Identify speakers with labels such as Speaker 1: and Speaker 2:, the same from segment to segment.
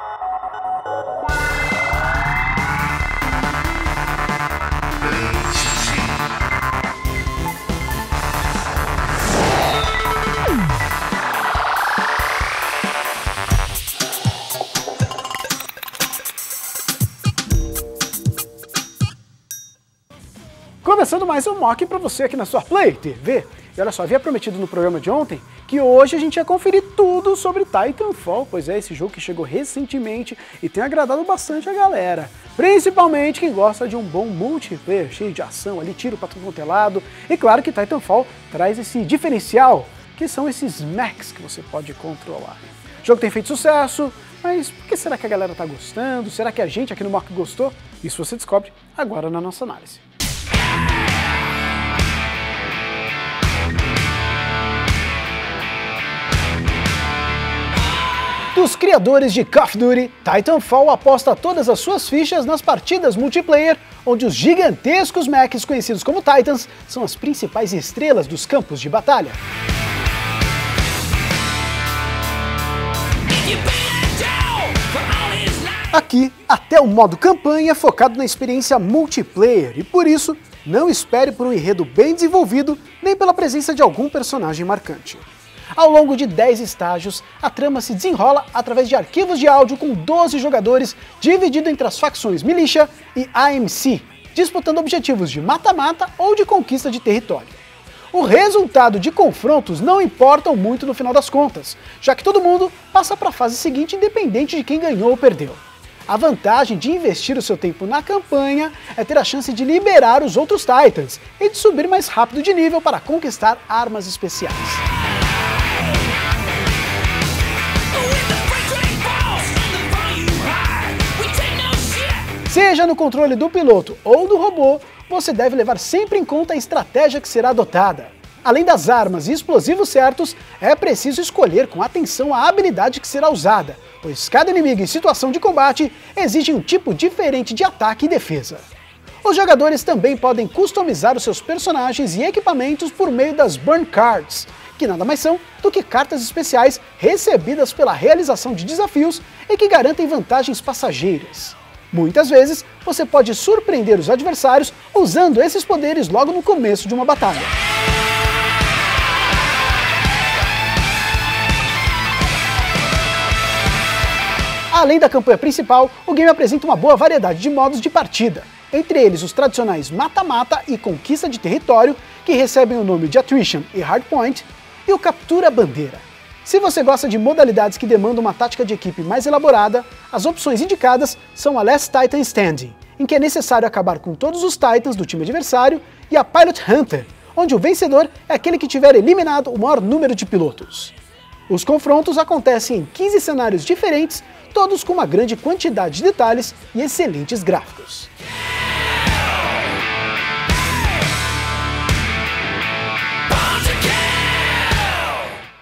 Speaker 1: Thank you. Começando mais um mock para você aqui na sua Play TV. E olha só, havia prometido no programa de ontem que hoje a gente ia conferir tudo sobre Titanfall, pois é esse jogo que chegou recentemente e tem agradado bastante a galera. Principalmente quem gosta de um bom multiplayer, cheio de ação ali, tiro para tudo quanto é lado. E claro que Titanfall traz esse diferencial, que são esses mechs que você pode controlar. O jogo tem feito sucesso, mas por que será que a galera tá gostando? Será que a gente aqui no Mock gostou? Isso você descobre agora na nossa análise. Dos criadores de Call of Duty, Titanfall aposta todas as suas fichas nas partidas multiplayer, onde os gigantescos mechs conhecidos como Titans são as principais estrelas dos campos de batalha. Aqui, até o modo campanha é focado na experiência multiplayer e por isso, não espere por um enredo bem desenvolvido nem pela presença de algum personagem marcante. Ao longo de 10 estágios, a trama se desenrola através de arquivos de áudio com 12 jogadores, dividido entre as facções Militia e AMC, disputando objetivos de mata-mata ou de conquista de território. O resultado de confrontos não importam muito no final das contas, já que todo mundo passa para a fase seguinte independente de quem ganhou ou perdeu. A vantagem de investir o seu tempo na campanha é ter a chance de liberar os outros Titans e de subir mais rápido de nível para conquistar armas especiais. Seja no controle do piloto ou do robô, você deve levar sempre em conta a estratégia que será adotada. Além das armas e explosivos certos, é preciso escolher com atenção a habilidade que será usada, pois cada inimigo em situação de combate exige um tipo diferente de ataque e defesa. Os jogadores também podem customizar os seus personagens e equipamentos por meio das Burn Cards, que nada mais são do que cartas especiais recebidas pela realização de desafios e que garantem vantagens passageiras. Muitas vezes, você pode surpreender os adversários usando esses poderes logo no começo de uma batalha. Além da campanha principal, o game apresenta uma boa variedade de modos de partida, entre eles os tradicionais mata-mata e conquista de território, que recebem o nome de Attrition e Hardpoint, e o Captura-Bandeira, se você gosta de modalidades que demandam uma tática de equipe mais elaborada, as opções indicadas são a Last Titan Standing, em que é necessário acabar com todos os Titans do time adversário, e a Pilot Hunter, onde o vencedor é aquele que tiver eliminado o maior número de pilotos. Os confrontos acontecem em 15 cenários diferentes, todos com uma grande quantidade de detalhes e excelentes gráficos.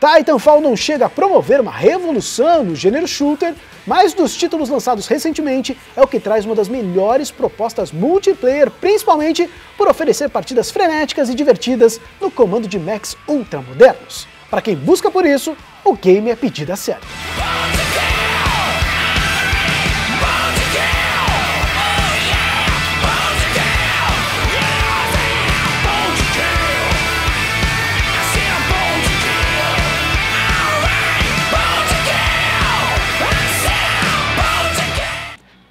Speaker 1: Titanfall não chega a promover uma revolução no gênero shooter, mas dos títulos lançados recentemente é o que traz uma das melhores propostas multiplayer, principalmente por oferecer partidas frenéticas e divertidas no comando de mechs ultramodernos. Para quem busca por isso, o game é pedido a sério.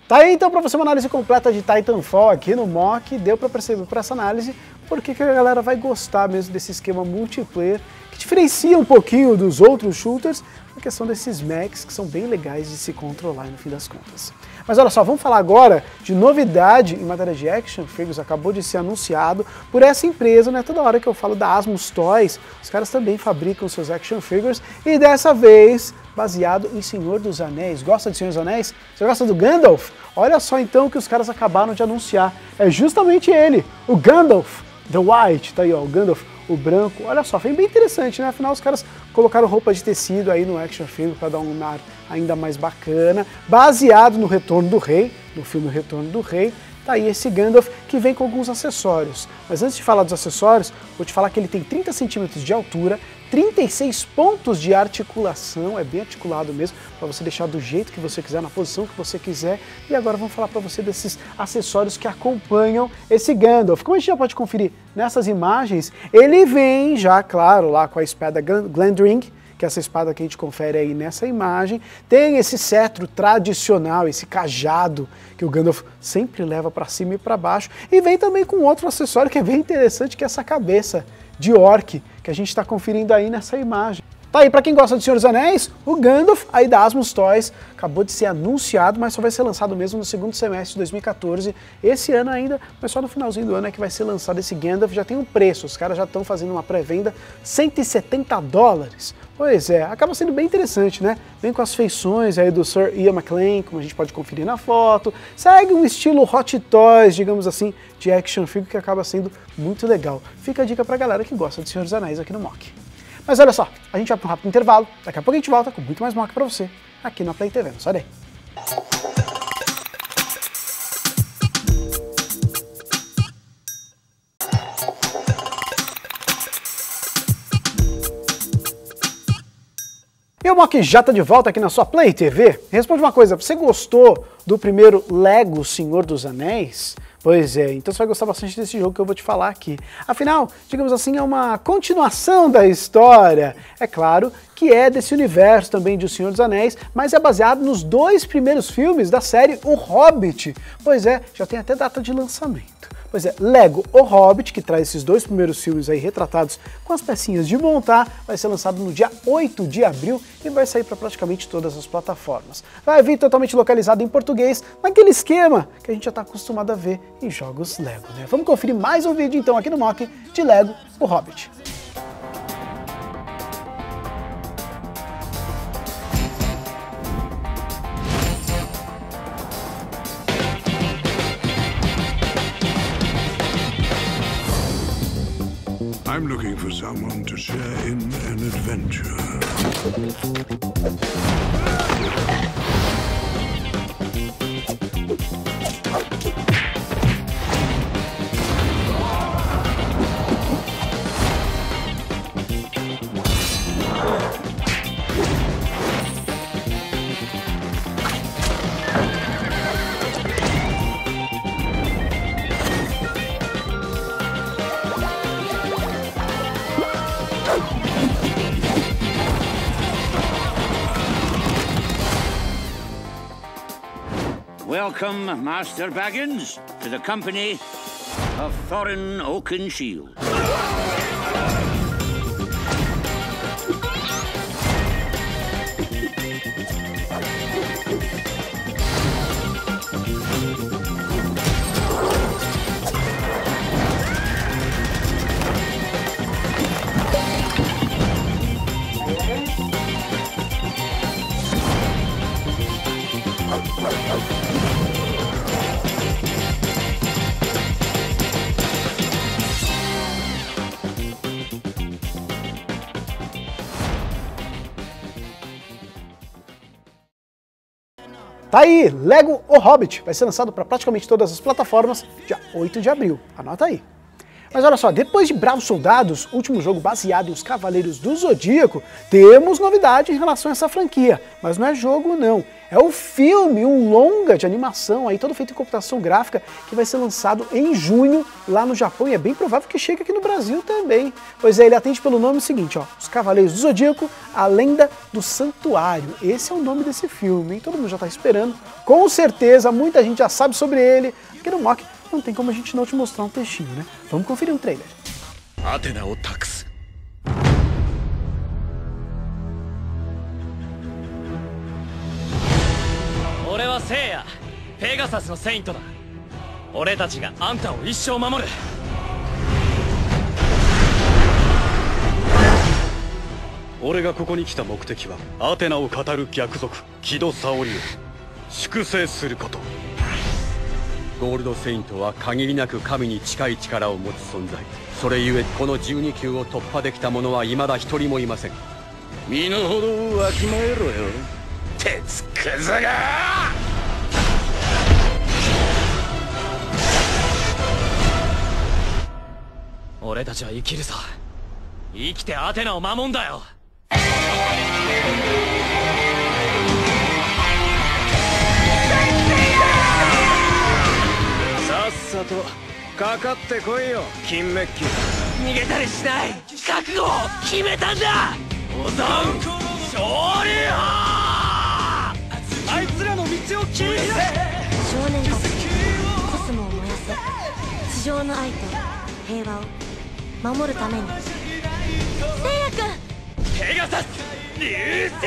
Speaker 1: Tá aí então para você uma análise completa de Titanfall aqui no Mock, deu para perceber por essa análise porque que a galera vai gostar mesmo desse esquema multiplayer diferencia um pouquinho dos outros shooters, a questão desses mechs que são bem legais de se controlar no fim das contas. Mas olha só, vamos falar agora de novidade em matéria de action figures, acabou de ser anunciado por essa empresa, né? Toda hora que eu falo da Asmus Toys, os caras também fabricam seus action figures e dessa vez baseado em Senhor dos Anéis. Gosta de Senhor dos Anéis? Você gosta do Gandalf? Olha só então o que os caras acabaram de anunciar. É justamente ele, o Gandalf, The White, tá aí ó, o Gandalf, o branco. Olha só, foi bem interessante, né? Afinal, os caras colocaram roupa de tecido aí no action figure para dar um ar ainda mais bacana, baseado no Retorno do Rei, no filme Retorno do Rei. Tá aí esse Gandalf que vem com alguns acessórios. Mas antes de falar dos acessórios, vou te falar que ele tem 30 centímetros de altura, 36 pontos de articulação, é bem articulado mesmo, para você deixar do jeito que você quiser, na posição que você quiser. E agora vamos falar para você desses acessórios que acompanham esse Gandalf. Como a gente já pode conferir nessas imagens, ele vem já, claro, lá com a espada Glandring, que é essa espada que a gente confere aí nessa imagem, tem esse cetro tradicional, esse cajado que o Gandalf sempre leva para cima e para baixo, e vem também com outro acessório que é bem interessante, que é essa cabeça de orc que a gente está conferindo aí nessa imagem. Tá aí, para quem gosta de Senhor dos Anéis, o Gandalf aí da Asmos Toys acabou de ser anunciado, mas só vai ser lançado mesmo no segundo semestre de 2014. Esse ano ainda, mas só no finalzinho do ano é que vai ser lançado esse Gandalf. Já tem um preço, os caras já estão fazendo uma pré-venda, 170 dólares. Pois é, acaba sendo bem interessante, né? Vem com as feições aí do Sir Ian McLean, como a gente pode conferir na foto. Segue um estilo Hot Toys, digamos assim, de action figure que acaba sendo muito legal. Fica a dica pra galera que gosta de Senhor dos Anéis aqui no Mock. Mas olha só, a gente vai para um rápido intervalo, daqui a pouco a gente volta com muito mais mock para você aqui na Play TV, não sai daí. E o Mock já está de volta aqui na sua Play TV. Responde uma coisa, você gostou do primeiro Lego Senhor dos Anéis? Pois é, então você vai gostar bastante desse jogo que eu vou te falar aqui. Afinal, digamos assim, é uma continuação da história. É claro que é desse universo também de O Senhor dos Anéis, mas é baseado nos dois primeiros filmes da série O Hobbit. Pois é, já tem até data de lançamento. Pois é, Lego O Hobbit, que traz esses dois primeiros filmes aí retratados com as pecinhas de montar, vai ser lançado no dia 8 de abril e vai sair para praticamente todas as plataformas. Vai vir totalmente localizado em português, naquele esquema que a gente já está acostumado a ver em jogos Lego, né? Vamos conferir mais um vídeo então aqui no Mock de Lego O Hobbit. I'm looking for someone to share in an adventure.
Speaker 2: Welcome, Master Baggins, to the company of Thorin Oakenshield.
Speaker 1: Tá aí, Lego O Hobbit, vai ser lançado para praticamente todas as plataformas dia 8 de abril. Anota aí. Mas olha só, depois de Bravos Soldados, último jogo baseado nos Cavaleiros do Zodíaco, temos novidade em relação a essa franquia. Mas não é jogo não, é o filme, um longa de animação aí, todo feito em computação gráfica, que vai ser lançado em junho lá no Japão e é bem provável que chegue aqui no Brasil também. Pois é, ele atende pelo nome seguinte, ó, Os Cavaleiros do Zodíaco, A Lenda do Santuário. Esse é o nome desse filme, hein? Todo mundo já está esperando. Com certeza, muita gente já sabe sobre ele. Aqui no Mock não tem como a gente não te mostrar um textinho, né? Vamos conferir um trailer. Atena o Tax.
Speaker 3: 俺は聖夜ペガサスのセイントだ俺たちがあんたを一生守る
Speaker 4: 俺がここに来た目的はアテナを語る逆賊木戸沙織を粛清することゴールド・セイントは限りなく神に近い力を持つ存在。それゆえこの12級を突破できた者はいまだ一人もいません。
Speaker 2: 身の程をわきまえろよ。鉄くずが!
Speaker 3: 俺たちは生きるさ。生きてアテナを守んだよ。
Speaker 5: さとかかってこいよ金メッキ。
Speaker 3: 逃げたりしない。覚悟を決めたんだ。小山少林派あいつらの道を切り開け
Speaker 6: 少年国コスモを燃やせ。地上の愛と平和を守るために。せいや
Speaker 3: ペガサス流星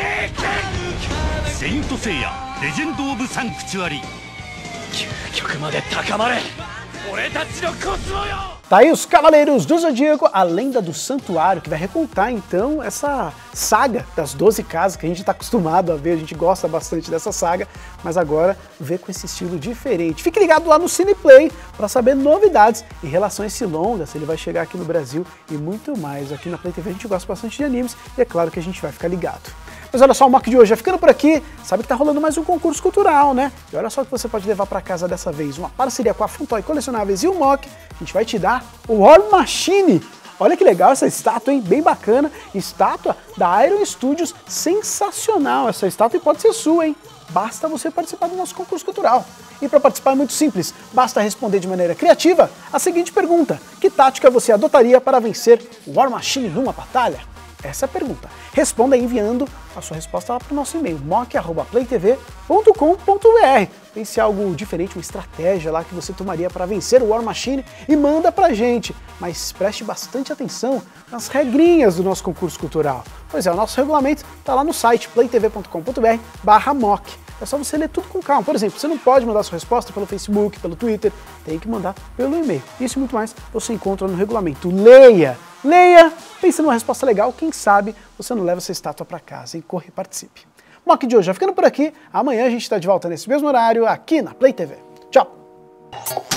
Speaker 3: 拳
Speaker 2: セイントセイヤレジェンド・オブ・サンクチュアリ。
Speaker 3: 究極まで高まれ
Speaker 1: Tá aí os Cavaleiros do Zodíaco, a lenda do santuário, que vai recontar então essa saga das 12 casas que a gente está acostumado a ver, a gente gosta bastante dessa saga, mas agora vê com esse estilo diferente. Fique ligado lá no Cineplay para saber novidades em relação a esse longa, se ele vai chegar aqui no Brasil e muito mais. Aqui na Play TV a gente gosta bastante de animes e é claro que a gente vai ficar ligado. Mas olha só, o mock de hoje já ficando por aqui. Sabe que tá rolando mais um concurso cultural, né? E olha só o que você pode levar para casa dessa vez. Uma parceria com a Funtoy Colecionáveis e o Mock. A gente vai te dar o War Machine. Olha que legal essa estátua, hein? Bem bacana. Estátua da Iron Studios. Sensacional essa estátua e pode ser sua, hein? Basta você participar do nosso concurso cultural. E para participar é muito simples, basta responder de maneira criativa a seguinte pergunta: Que tática você adotaria para vencer o War Machine numa batalha? Essa é a pergunta. Responda enviando a sua resposta lá para o nosso e-mail, mock.playtv.com.br. Pense algo diferente, uma estratégia lá que você tomaria para vencer o War Machine e manda pra gente. Mas preste bastante atenção nas regrinhas do nosso concurso cultural. Pois é, o nosso regulamento está lá no site playtv.com.br barra mock. É só você ler tudo com calma. Por exemplo, você não pode mandar sua resposta pelo Facebook, pelo Twitter, tem que mandar pelo e-mail. Isso e muito mais você encontra no regulamento. Leia! Leia! Pense numa resposta legal, quem sabe você não leva essa estátua para casa. E corre e participe. Mock de hoje já ficando por aqui. Amanhã a gente está de volta nesse mesmo horário aqui na Play TV. Tchau!